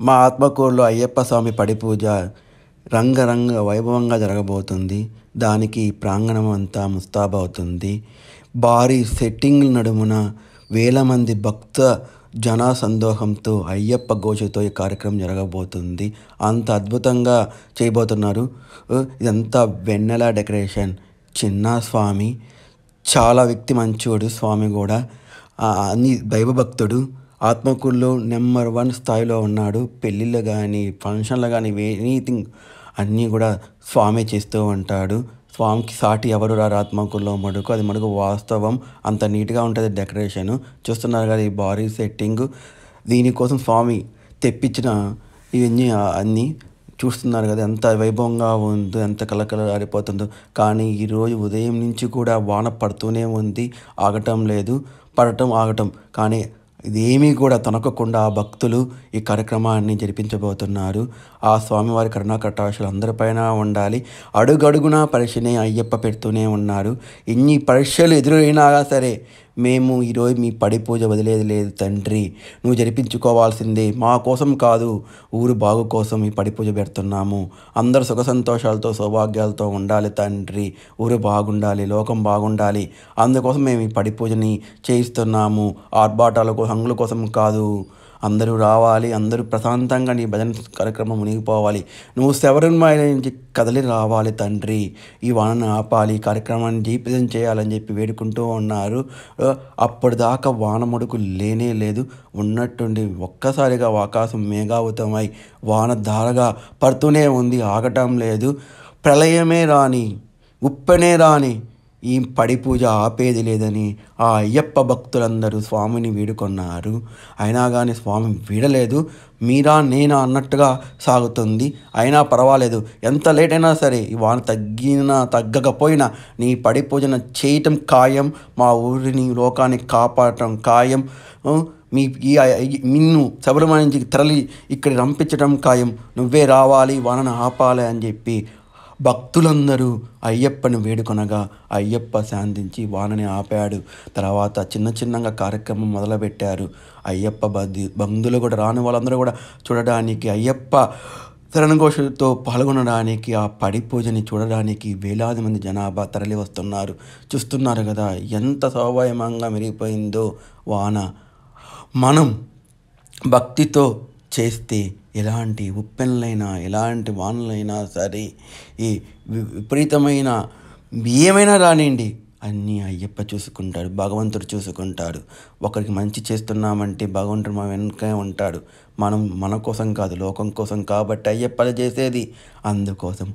మా ఆత్మకూరులో అయ్యప్ప స్వామి పడి పూజ రంగరంగ వైభవంగా జరగబోతుంది. దానికి ప్రాంగణం అంతా ముస్తాబవుతుంది. భారీ సెట్టింగ్ నడుమున వేల మంది భక్త జన సందోహంతో అయ్యప్ప ఘోషతో ఈ కార్యక్రమం జరగబోతుంది. అంత అద్భుతంగా చేయబోతున్నారు. ఇదంతా వెన్నెల డెకరేషన్. చిన్న స్వామి చాలా వ్యక్తి మంచోడు స్వామి కూడా అన్ని దైవభక్తుడు ఆత్మకూరులో నెంబర్ వన్ స్థాయిలో ఉన్నాడు. పెళ్ళిళ్ళు కానీ ఫంక్షన్లు కానీ ఎనీథింగ్ అన్నీ కూడా స్వామి చేస్తూ ఉంటాడు. స్వామికి సాటి ఎవరు రారు ఆత్మకూరులో మడుకు. అది మడుకు వాస్తవం. అంత నీట్గా ఉంటుంది డెకరేషన్. చూస్తున్నారు కదా ఈ బారీ సెట్టింగ్. దీనికోసం స్వామి తెప్పించిన ఇవన్నీ అన్నీ చూస్తున్నారు కదా. ఎంత వైభవంగా ఉందో ఎంత కలకల ఆరిపోతుందో కానీ ఈరోజు ఉదయం నుంచి కూడా వాన పడుతూనే ఉంది. ఆగటం లేదు. పడటం ఆగటం. కానీ ఇదేమీ కూడా తొనకకుండా భక్తులు ఈ కార్యక్రమాన్ని జరిపించబోతున్నారు. ఆ స్వామివారి కరుణాకటాక్షలు అందరిపైన ఉండాలి. అడుగడుగునా పరీక్షని అయ్యప్ప పెడుతూనే ఉన్నారు. ఇన్ని పరీక్షలు ఎదురైనా సరే మేము ఈరోజు మీ పడి పూజ వదిలేది లేదు తండ్రి. నువ్వు జరిపించుకోవాల్సిందే మా కోసం కాదు ఊరు బాగు కోసం ఈ పడి పూజ పెడుతున్నాము. అందరూ సుఖ సంతోషాలతో సౌభాగ్యాలతో ఉండాలి తండ్రి. ఊరు బాగుండాలి లోకం బాగుండాలి. అందుకోసం మేము ఈ పడి పూజని చేయిస్తున్నాము. ఆర్భాటాల కోసం హంగుల కోసం కాదు. అందరూ రావాలి అందరూ ప్రశాంతంగా నీ భజన కార్యక్రమం మునిగిపోవాలి. నువ్వు శబరిమల నుంచి కదలి రావాలి తండ్రి. ఈ వానను ఆపాలి కార్యక్రమాన్ని జీవితం చేయాలని చెప్పి వేడుకుంటూ ఉన్నారు. అప్పటిదాకా వానముడుకు లేనే లేదు. ఉన్నట్టుండి ఒక్కసారిగా ఆకాశం మేఘావృతమై వానధారగా పడుతూనే ఉంది. ఆగటం లేదు. ప్రళయమే రాని ఉప్పెనే రాని ఈ పడి పూజ ఆపేది లేదని ఆ అయ్యప్ప భక్తులందరూ స్వామిని వీడుకొన్నారు. అయినా కానీ స్వామి వీడలేదు. మీరా నేనా అన్నట్టుగా సాగుతుంది. అయినా పర్వాలేదు. ఎంత లేట్ అయినా సరే ఈ వాన తగ్గినా తగ్గకపోయినా నీ పడి పూజన చేయటం ఖాయం. మా ఊరిని లోకాన్ని కాపాడటం ఖాయం. మీ ఈ- నిన్ను శబరిమల నుంచి తరలి ఇక్కడ రంపించడం ఖాయం. నువ్వే రావాలి వానను ఆపాలి అని చెప్పి భక్తులందరూ అయ్యప్పని వేడుకొనగా అయ్యప్ప శాంతించి వానని ఆపాడు. తర్వాత చిన్న చిన్నగా కార్యక్రమం మొదలుపెట్టారు. అయ్యప్ప బంధు బంధువులు కూడా రాని వాళ్ళందరూ కూడా చూడడానికి అయ్యప్ప శరణఘోషతో పాల్గొనడానికి ఆ పడి పూజని చూడడానికి వేలాది మంది జనాభా తరలి వస్తున్నారు. చూస్తున్నారు కదా ఎంత సౌభాయమంగా మెరిగిపోయిందో వాన. మనం భక్తితో చేస్తే ఎలాంటి ఉప్పెనలైనా ఎలాంటి వానలైనా సరే ఈ వి- విపరీతమైన ఏమైనా రానివ్వండి అన్నీ అయ్యప్ప చూసుకుంటాడు భగవంతుడు చూసుకుంటాడు. ఒకరికి మంచి చేస్తున్నామంటే భగవంతుడు మన వెనకే ఉంటాడు. మనం మన కోసం కాదు లోకం కోసం కాబట్టి అయ్యప్పలు చేసేది. అందుకోసం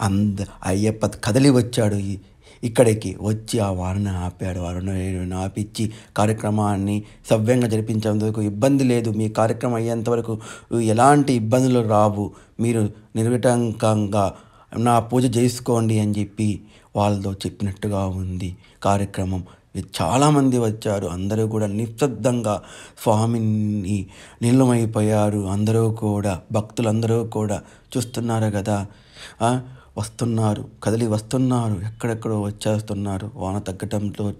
అంద అయ్యప్ప కదిలి వచ్చాడు. ఈ ఇక్కడికి వచ్చి ఆ వారిని ఆపాడు. వారిని ఆపించి కార్యక్రమాన్ని సవ్యంగా జరిపించేందుకు ఇబ్బంది లేదు. మీ కార్యక్రమం అయ్యేంతవరకు ఎలాంటి ఇబ్బందులు రావు. మీరు నిర్విటంకంగా నా పూజ చేసుకోండి అని చెప్పి వాళ్ళతో చెప్పినట్టుగా ఉంది. కార్యక్రమం చాలామంది వచ్చారు. అందరూ కూడా నిశ్శబ్దంగా స్వామిని నిలమైపోయారు అందరూ కూడా భక్తులందరూ కూడా చూస్తున్నారు కదా. వస్తున్నారు కదిలి వస్తున్నారు ఎక్కడెక్కడో వచ్చేస్తున్నారు. వాన తగ్గటంతో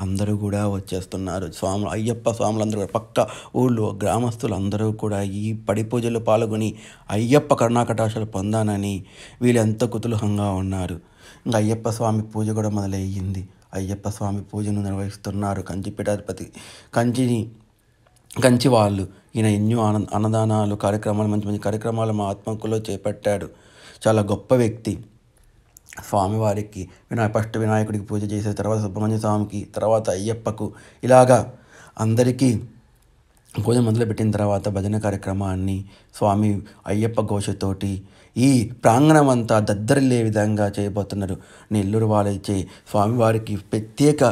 అందరూ కూడా వచ్చేస్తున్నారు. స్వాములు అయ్యప్ప స్వాములందరూ కూడా పక్క ఊళ్ళో గ్రామస్తులు అందరూ కూడా ఈ పడి పూజలు పాల్గొని అయ్యప్ప కర్ణాకటాశాలు పొందానని వీళ్ళు ఎంతో కుతూహలంగా ఉన్నారు. ఇంకా అయ్యప్ప స్వామి పూజ కూడా మొదలయ్యింది. అయ్యప్ప స్వామి పూజను నిర్వహిస్తున్నారు కంచి పీఠాధిపతి కంచిని కంచి వాళ్ళు. ఈయన ఎన్నో అన్న అన్నదానాలు కార్యక్రమాలు మంచి మంచి కార్యక్రమాలు మా ఆత్మకులో చేపట్టాడు. చాలా గొప్ప వ్యక్తి. స్వామివారికి వినాయ ఫస్ట్ వినాయకుడికి పూజ చేసే తర్వాత సుబ్రహ్మణ్య స్వామికి తర్వాత అయ్యప్పకు ఇలాగా అందరికీ పూజ మొదలుపెట్టిన తర్వాత భజన కార్యక్రమాన్ని స్వామి అయ్యప్ప ఘోషతోటి ఈ ప్రాంగణం అంతా దద్దరిల్లే విధంగా చేయబోతున్నారు. నెల్లూరు వాళ్ళైతే స్వామివారికి ప్రత్యేక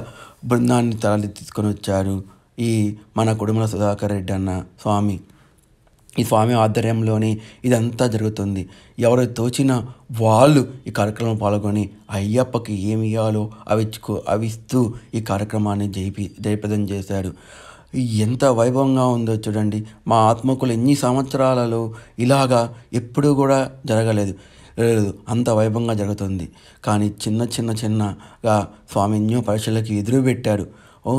బృందాన్ని తరలి తీసుకొని వచ్చారు. ఈ మన కుడుమల సుధాకర్ రెడ్డి అన్న స్వామి ఈ స్వామి ఆధ్వర్యంలోనే ఇదంతా జరుగుతుంది. ఎవరు తోచిన వాళ్ళు ఈ కార్యక్రమం పాల్గొని అయ్యప్పకి ఏమి ఇవ్వాలో అవి అవిస్తూ అవి ఇస్తూ ఈ కార్యక్రమాన్ని జయపి జయప్రదం చేశాడు ఎంత వైభవంగా ఉందో చూడండి. మా ఆత్మకులు ఎన్ని సంవత్సరాలలో ఇలాగా ఎప్పుడూ కూడా జరగలేదు లేదు అంత వైభవంగా జరుగుతుంది. కానీ చిన్న చిన్న చిన్నగా స్వామి ఎన్నో పరీక్షలకి ఎదురు పెట్టాడు ఓ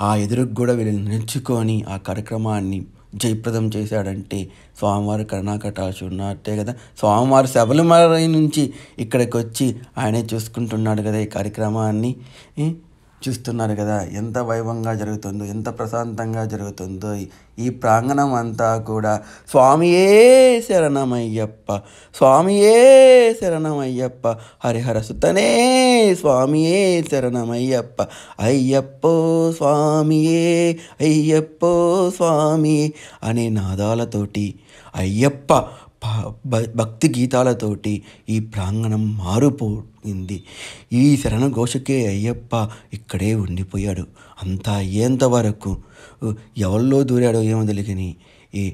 ఆ ఎదురుకు కూడా వీళ్ళు నేర్చుకొని ఆ కార్యక్రమాన్ని జయప్రదం చేశాడంటే స్వామివారి కరుణాకటాక్ష ఉన్నట్టే కదా? స్వామివారి శబరిమల నుంచి ఇక్కడికి వచ్చి ఆయనే చూసుకుంటున్నాడు కదా ఈ కార్యక్రమాన్ని. చూస్తున్నారు కదా ఎంత వైభవంగా జరుగుతుందో ఎంత ప్రశాంతంగా జరుగుతుందో ఈ- ప్రాంగణం అంతా కూడా. స్వామియే శరణమయ్యప్ప స్వామియే శరణమయ్యప్ప హరిహర సుతనే స్వామియే శరణమయ్యప్ప. అయ్యప్పో స్వామియే అయ్యప్పో స్వామి అనే నాదాలతోటి అయ్యప్ప భక్తి గీతాలతోటి ఈ ప్రాంగణం మారిపోయింది. ఈ శరణఘోషకే అయ్యప్ప ఇక్కడే ఉండిపోయాడు. అంతా అయ్యేంత వరకు ఎవరిలో దూరాడో ఏమో తెలియని ఈ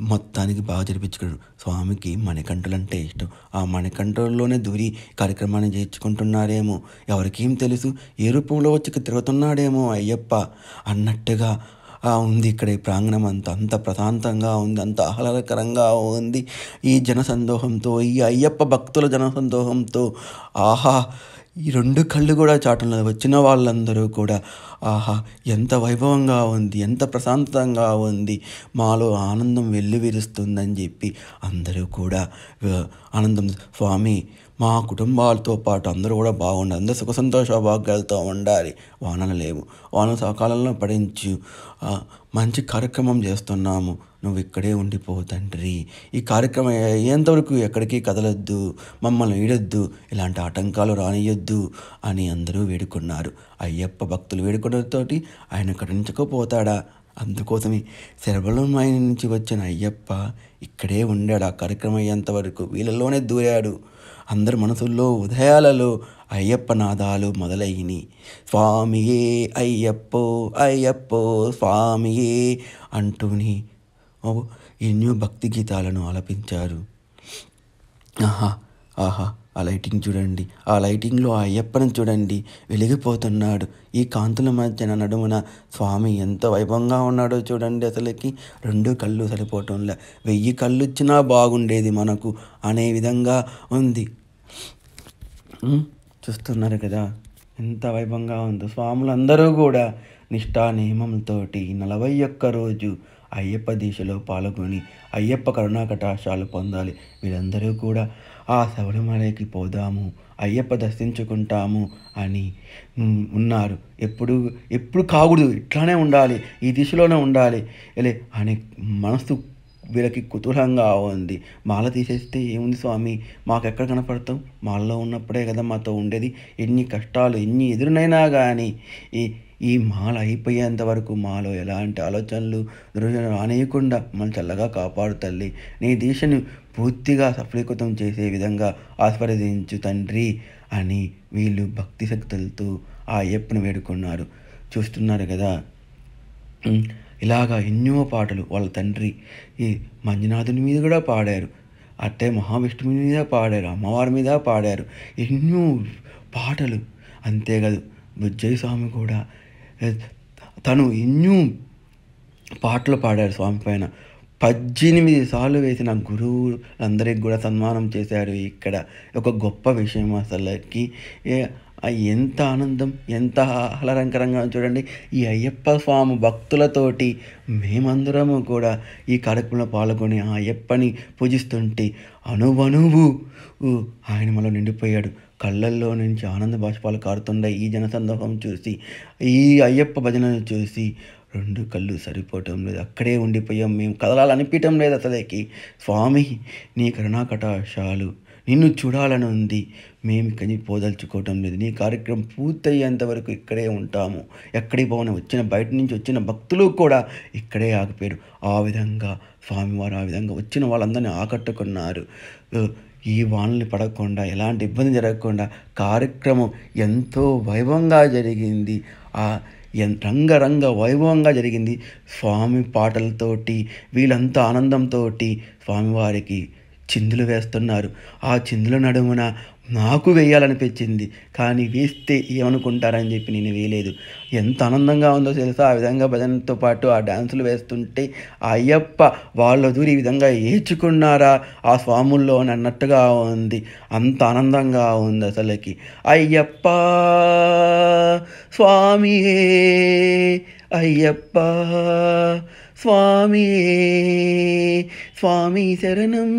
మొత్తానికి బాగా జరిపించుకున్నాడు. స్వామికి మణికంఠలంటే ఇష్టం. ఆ మణికంఠంలోనే దూరి కార్యక్రమాన్ని చేర్చుకుంటున్నాడేమో ఎవరికేం తెలుసు? ఏ రూపంలో వచ్చి తిరుగుతున్నాడేమో అయ్యప్ప అన్నట్టుగా ఉంది ఇక్కడ ఈ ప్రాంగణం అంత అంత ప్రశాంతంగా ఉంది అంత ఆహ్లాదకరంగా ఉంది. ఈ జనసందోహంతో ఈ అయ్యప్ప భక్తుల జనసందోహంతో ఆహా ఈ రెండు కళ్ళు కూడా చాటంలో వచ్చిన వాళ్ళందరూ కూడా ఆహా ఎంత వైభవంగా ఉంది ఎంత ప్రశాంతంగా ఉంది. మాలో ఆనందం వెల్లువిరుస్తుందని చెప్పి అందరూ కూడా ఆనందం స్వామి మా కుటుంబాలతో పాటు అందరూ కూడా బాగుండాలి. అందరూ సుఖ సంతోషభాగ్యాలతో ఉండాలి. వానలు లేవు. వానలు సకాలంలో పడించు. మంచి కార్యక్రమం చేస్తున్నాము. నువ్వు ఇక్కడే ఉండిపో తండ్రి. ఈ కార్యక్రమం అయ్యేంతవరకు ఎక్కడికి కదలొద్దు. మమ్మల్ని ఈడొద్దు. ఇలాంటి ఆటంకాలు రానియొద్దు అని అందరూ వేడుకున్నారు. అయ్యప్ప భక్తులు వేడుకున్నతోటి ఆయన కరుణించకపోతాడా? అందుకోసమే శరబలమైన నుంచి వచ్చిన అయ్యప్ప ఇక్కడే ఉండాడు. ఆ కార్యక్రమం అయ్యేంత వరకు వీళ్ళలోనే దూరాడు. అందరి మనసుల్లో ఉదయాలలో అయ్యప్ప నాదాలు మొదలైనవి స్వామియే అయ్యప్పో అయ్యప్పో స్వామియే అంటూని ఓ ఎన్నో భక్తి గీతాలను ఆలపించారు. ఆహా ఆహా ఆ లైటింగ్ చూడండి ఆ లైటింగ్లో ఆ అయ్యప్పను చూడండి వెలిగిపోతున్నాడు. ఈ కాంతుల మధ్యన నడుమున స్వామి ఎంత వైభవంగా ఉన్నాడో చూడండి అసలుకి. రెండు కళ్ళు సరిపోవటంలే. వెయ్యి కళ్ళు ఇచ్చినా బాగుండేది మనకు. అనే విధంగా ఉంది. చూస్తున్నారు కదా ఎంత వైభవంగా ఉందో. స్వాములందరూ కూడా నిష్ఠా నియమంతోటి నలభై ఒక్క రోజు అయ్యప్ప దీక్షలో పాల్గొని అయ్యప్ప కరుణా కటాక్షాలు పొందాలి. వీళ్ళందరూ కూడా ఆ శబరిమలకి పోదాము అయ్యప్ప దర్శించుకుంటాము అని ఉన్నారు. ఎప్పుడు ఎప్పుడు కాకూడదు ఇట్లానే ఉండాలి ఈ దిశలోనే ఉండాలి. అనే మనసు వీళ్ళకి కుతూహలంగా ఉంది. మాల తీసేస్తే ఏముంది స్వామి? మాకెక్కడ కనపడతాం? మాలలో ఉన్నప్పుడే కదా మాతో ఉండేది. ఎన్ని కష్టాలు ఎన్ని ఎదురునైనా కానీ ఈ ఈ మాల అయిపోయేంత వరకు మాలో ఎలాంటి ఆలోచనలు దుర్యోచనలు రానియకుండా మనం చల్లగా కాపాడు తల్లి. నీ దీక్షను పూర్తిగా సఫలీకృతం చేసే విధంగా ఆస్వాదించు తండ్రి అని వీళ్ళు భక్తి శక్తులతో ఆ అయ్యప్పను వేడుకున్నారు. చూస్తున్నారు కదా? ఇలాగా ఎన్నో పాటలు వాళ్ళ తండ్రి ఈ మంజునాథుని మీద కూడా పాడారు. అట్టే మహావిష్ణువుని మీద పాడారు అమ్మవారి మీద పాడారు. ఎన్నో పాటలు. అంతేకాదు బుజ్జయ్య స్వామి కూడా తను ఎన్నో పాటలు పాడారు స్వామి పైన. పద్దెనిమిది సార్లు వేసిన గురువులందరికి కూడా సన్మానం చేశారు ఇక్కడ. ఒక గొప్ప విషయం అసలుకి. ఎంత ఆనందం ఎంత ఆహ్లాదకరంగా చూడండి. ఈ అయ్యప్ప స్వామి భక్తులతోటి మేమందరము కూడా ఈ కార్యక్రమంలో పాల్గొని ఆ అయ్యప్పని పూజిస్తుంటే అణువణువు ఆయన మనలో నిండిపోయాడు. కళ్ళల్లో నుంచి ఆనంద బాష్పాలు కారుతుండే ఈ జనసందోహం చూసి ఈ అయ్యప్ప భజనను చూసి రెండు కళ్ళు సరిపోవటం లేదు. అక్కడే ఉండిపోయాం. మేము కదలాలనిపించటం లేదు అసలేకి స్వామి నీ కరుణాకటాశాలు నిన్ను చూడాలని ఉంది. మేము ఇక్కడి పోదలుచుకోవటం లేదు. నీ కార్యక్రమం పూర్తయ్యేంత వరకు ఇక్కడే ఉంటాము. ఎక్కడికి పోవని వచ్చిన బయట నుంచి వచ్చిన భక్తులు కూడా ఇక్కడే ఆగిపోయారు. ఆ విధంగా స్వామివారు ఆ విధంగా వచ్చిన వాళ్ళందరినీ ఆకట్టుకున్నారు. ఈ వానల్ని పడకుండా ఎలాంటి ఇబ్బంది జరగకుండా కార్యక్రమం ఎంతో వైభవంగా జరిగింది. ఆ రంగరంగ వైభవంగా జరిగింది. స్వామి పాటలతోటి వీళ్ళంతా ఆనందంతో స్వామివారికి చిందులు వేస్తున్నారు. ఆ చిందుల నడుమున నాకు వేయాలనిపించింది కానీ వేస్తే ఏమనుకుంటారని చెప్పి నేను వేయలేదు. ఎంత ఆనందంగా ఉందో తెలుసా? ఆ విధంగా భజనతో పాటు ఆ డ్యాన్సులు వేస్తుంటే ఆ అయ్యప్ప వాళ్ళ దూరి ఈ విధంగా ఏచుకున్నారా ఆ స్వాముల్లో అని అన్నట్టుగా ఉంది. అంత ఆనందంగా ఉంది అసలుకి. అయ్యప్ప! స్వామియే! అయ్యప్ప! స్వామి స్వామి శరణం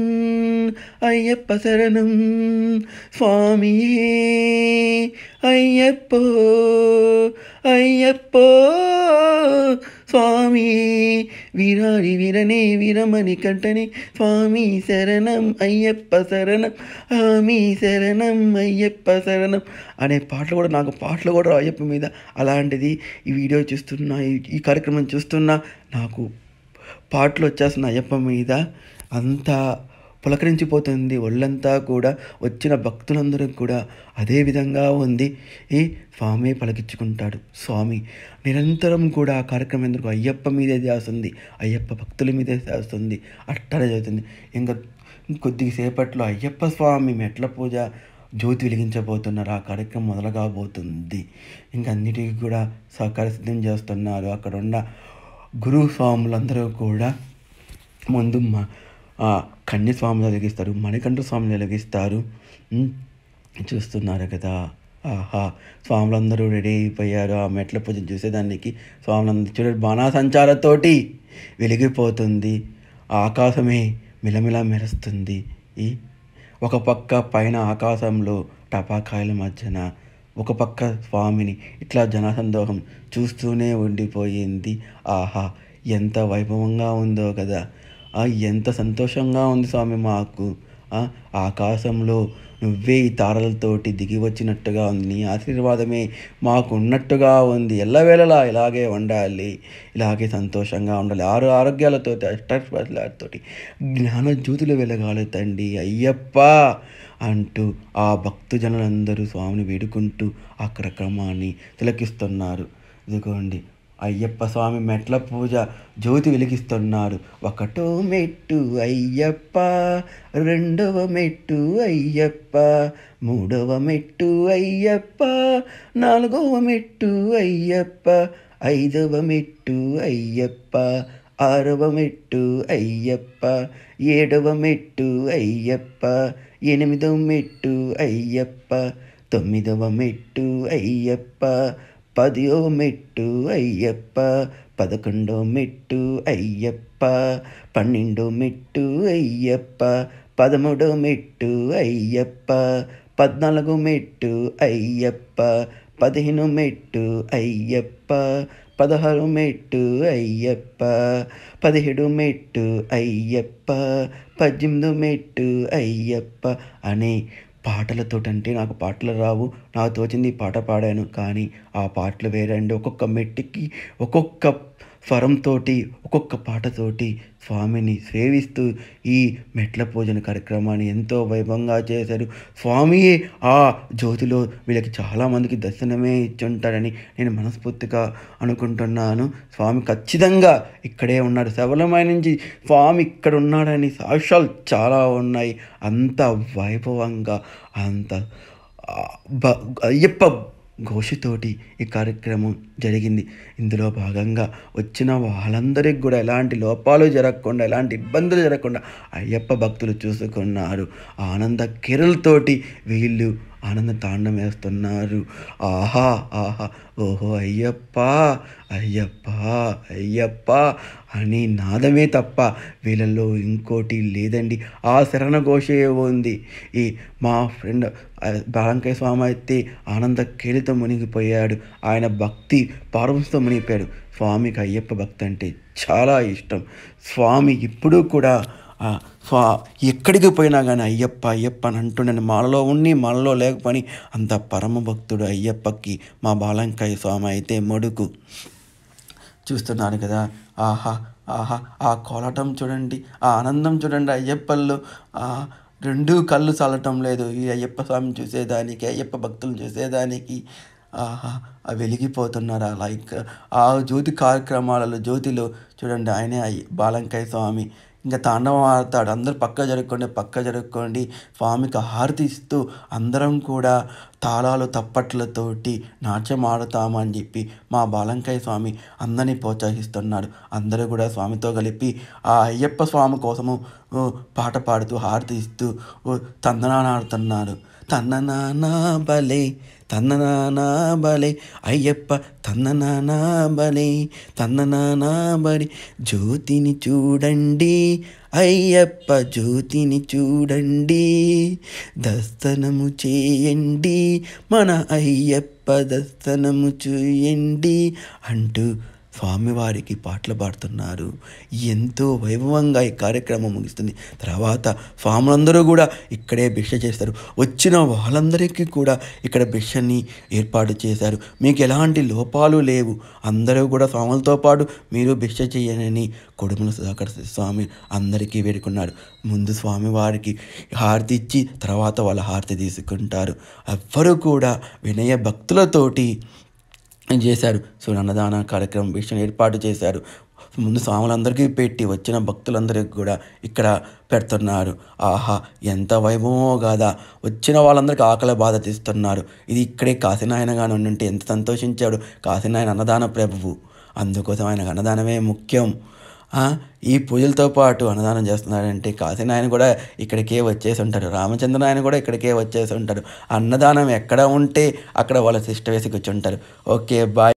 అయ్యప్ప శరణం స్వామి అయ్యప్పో అయ్యప్పో స్వామి. వీరారి వీరనే వీరమణి కంటనే స్వామి శరణం అయ్యప్ప శరణం. స్వామి శరణం అయ్యప్ప శరణం అనే పాటలు కూడా నాకు పాటలు కూడా రావు అయ్యప్ప మీద అలాంటిది ఈ వీడియో చూస్తున్నా ఈ- ఈ కార్యక్రమం చూస్తున్నా నాకు పాటలు వచ్చేస్తున్న అయ్యప్ప మీద. అంతా పులకరించిపోతుంది. ఒళ్ళంతా కూడా వచ్చిన భక్తులందరూ కూడా అదే విధంగా ఉంది. ఈ స్వామి పలికించుకుంటాడు. స్వామి నిరంతరం కూడా ఆ కార్యక్రమం ఎందుకు? అయ్యప్ప మీదే చేస్తుంది అయ్యప్ప భక్తుల మీదే చేస్తుంది అట్టనే జరుగుతుంది. ఇంకా కొద్దిసేపట్లో అయ్యప్ప స్వామి మెట్ల పూజ జ్యోతి వెలిగించబోతున్నారు. ఆ కార్యక్రమం మొదలగాబోతుంది. ఇంకా అన్నిటికీ కూడా సహకార సిద్ధం చేస్తున్నారు. అక్కడ ఉన్న గురు స్వాములందరూ కూడా ముందు ఆ, కన్య స్వామిని వెలిగిస్తారు మణికంఠ స్వామిని వెలిగిస్తారు. చూస్తున్నారు కదా. ఆహా స్వాములందరూ రెడీ అయిపోయారు. ఆ మెట్ల పూజ చూసేదానికి స్వాములందరూ చూడండి బాణాసంచారతోటి వెలిగిపోతుంది. ఆకాశమే మిలమిల మెరుస్తుంది. ఈ ఒక పక్క పైన ఆకాశంలో టపాకాయల మధ్యన ఒక పక్క స్వామిని ఇట్లా జనసందోహం చూస్తూనే ఉండిపోయింది. ఆహా ఎంత వైభవంగా ఉందో కదా. ఎంత సంతోషంగా ఉంది స్వామి మాకు. ఆకాశంలో నువ్వే ఈ తారలతోటి దిగి వచ్చినట్టుగా ఉంది. నీ ఆశీర్వాదమే మాకు ఉన్నట్టుగా ఉంది. ఎల్లవేళలా ఇలాగే ఉండాలి. ఇలాగే సంతోషంగా ఉండాలి. ఆరు ఆరోగ్యాలతో అష్టాలతో జ్ఞాన జ్యోతులు వెలగాలి తండ్రి. అయ్యప్ప అంటూ ఆ భక్తజనులందరూ స్వామిని వేడుకుంటూ ఆ కార్యక్రమాన్ని తిలకిస్తున్నారు. ఇదిగోండి అయ్యప్ప స్వామి మెట్ల పూజ జ్యోతి వెలిగిస్తున్నారు ఒకటో మెట్టు అయ్యప్ప రెండవ మెట్టు అయ్యప్ప మూడవ మెట్టు అయ్యప్ప నాలుగవ మెట్టు అయ్యప్ప ఐదవ మెట్టు అయ్యప్ప ఆరవ మెట్టు అయ్యప్ప ఏడవ మెట్టు అయ్యప్ప ఎనిమిదవ మెట్టు అయ్యప్ప తొమ్మిదవ మెట్టు అయ్యప్ప పదో మెట్టు అయ్యప్ప పదకొండో మెట్టు అయ్యప్ప పన్నెండో మెట్టు అయ్యప్ప పదమూడో మెట్టు అయ్యప్ప పద్నాలుగు మెట్టు అయ్యప్ప పదిహేను మెట్టు అయ్యప్ప పదహారు మెట్టు అయ్యప్ప పదిహేడు మెట్టు అయ్యప్ప పద్దెనిమిది మెట్టు అయ్యప్ప అనే పాటలతోటంటే నాకు పాటలు రావు. నాకు తోచింది పాట పాడాను. కానీ ఆ పాటలు వేరండి. ఒక్కొక్క మెట్టుకి ఒక్కొక్క స్వరంతో ఒక్కొక్క పాటతోటి స్వామిని సేవిస్తూ ఈ మెట్ల పూజన కార్యక్రమాన్ని ఎంతో వైభవంగా చేశారు. స్వామియే ఆ జ్యోతిలో వీళ్ళకి చాలామందికి దర్శనమే ఇచ్చుంటారని నేను మనస్ఫూర్తిగా అనుకుంటున్నాను. స్వామి ఖచ్చితంగా ఇక్కడే ఉన్నాడు. సబలమైన నుంచి స్వామి ఇక్కడ ఉన్నాడని సాక్ష్యాలు చాలా ఉన్నాయి. అంత వైభవంగా అంత అయ్యప్ప ఘోషతోటి ఈ కార్యక్రమం జరిగింది. ఇందులో భాగంగా వచ్చిన వాళ్ళందరికీ కూడా ఎలాంటి లోపాలు జరగకుండా ఎలాంటి ఇబ్బందులు జరగకుండా అయ్యప్ప భక్తులు చూసుకున్నారు. ఆనంద కిరలతోటి వీళ్ళు ఆనంద తాండం వేస్తున్నారు ఆహా ఆహా. ఓహో అయ్యప్ప అయ్యప్ప అయ్యప్ప. అని నాదమే తప్ప వీళ్ళల్లో ఇంకోటి లేదండి. ఆ శరణఘోషే ఉంది. ఈ మా ఫ్రెండ్ బాలంకయ్య స్వామి అయితే ఆనంద కేలితో మునిగిపోయాడు. ఆయన భక్తి పార్వంతో మునిగిపోయాడు. స్వామికి అయ్యప్ప భక్తి అంటే చాలా ఇష్టం. స్వామి ఇప్పుడు కూడా ఆ ఎక్కడికి పోయినా కానీ అయ్యప్ప అయ్యప్ప అని అంటుండని మాలలో ఉండి మాలలో లేకపోని అంత పరమ భక్తుడు అయ్యప్పకి మా బాలంకాయ స్వామి అయితే మడుకు. చూస్తున్నారు కదా ఆహా ఆహా ఆ కోలాటం చూడండి ఆ ఆనందం చూడండి అయ్యప్పల్లో. ఆ రెండు కళ్ళు చల్లటం లేదు. ఈ అయ్యప్ప స్వామిని చూసేదానికి అయ్యప్ప భక్తులను చూసేదానికి. ఆహా వెలిగిపోతున్నారు ఆ లైక్ ఆ జ్యోతి కార్యక్రమాలలో జ్యోతిలో చూడండి ఆయనే అయ్యి బాలంకాయ స్వామి. ఇంకా తాండవం ఆడతాడు. అందరూ పక్క జరుక్కోండి పక్క జరుక్కోండి స్వామికి హారతి ఇస్తూ అందరం కూడా తాళాలు తప్పట్లతోటి నాట్యం ఆడతామని చెప్పి మా బాలంకాయ స్వామి అందరినీ ప్రోత్సహిస్తున్నాడు. అందరూ కూడా స్వామితో కలిపి ఆ అయ్యప్ప స్వామి కోసము పాట పాడుతూ హారతి ఇస్తూ ఓ, తందనాన్ని బలే తన్ననానా బలే అయ్యప్ప తన్ననానా బలే తన్ననానా బలి జ్యోతిని చూడండి అయ్యప్ప జ్యోతిని చూడండి. దర్శనము చేయండి మన అయ్యప్ప దర్శనము చేయండి అంటూ స్వామివారికి పాటలు పాడుతున్నారు. ఎంతో వైభవంగా ఈ కార్యక్రమం ముగిస్తుంది. తర్వాత స్వాములందరూ కూడా ఇక్కడే భిక్ష చేస్తారు. వచ్చిన వాళ్ళందరికీ కూడా ఇక్కడ భిక్షని ఏర్పాటు చేశారు. మీకు ఎలాంటి లోపాలు లేవు. అందరూ కూడా స్వాములతో పాటు మీరు భిక్ష చేయనని కొడుముల సుధాకర్ స్వామి అందరికీ వేడుకున్నారు. ముందు స్వామివారికి హారతి ఇచ్చి తర్వాత వాళ్ళ హారతి తీసుకుంటారు. ఎవ్వరూ కూడా వినయ భక్తులతోటి చేశారు? సో అన్నదాన కార్యక్రమం విషయం ఏర్పాటు చేశారు. ముందు స్వాములందరికీ పెట్టి వచ్చిన భక్తులందరికీ కూడా ఇక్కడ పెడుతున్నారు. ఆహా ఎంత వైభవమో కాదా వచ్చిన వాళ్ళందరికీ ఆకలి బాధ తీస్తున్నారు. ఇది ఇక్కడే కాశీనాయనగా ఉంటే ఎంత సంతోషించాడు. కాశీనాయన అన్నదాన ప్రభువు. అందుకోసం ఆయనకు అన్నదానమే ముఖ్యం. ఈ పూజలతో పాటు అన్నదానం చేస్తున్నారంటే కాశీనాయన కూడా ఇక్కడికే వచ్చేసి ఉంటారు రామచంద్ర నాయన కూడా ఇక్కడికే వచ్చేసి ఉంటారు అన్నదానం ఎక్కడ ఉంటే అక్కడ వాళ్ళ సిస్టర్ వేసి కూర్చుంటారు. Okay bye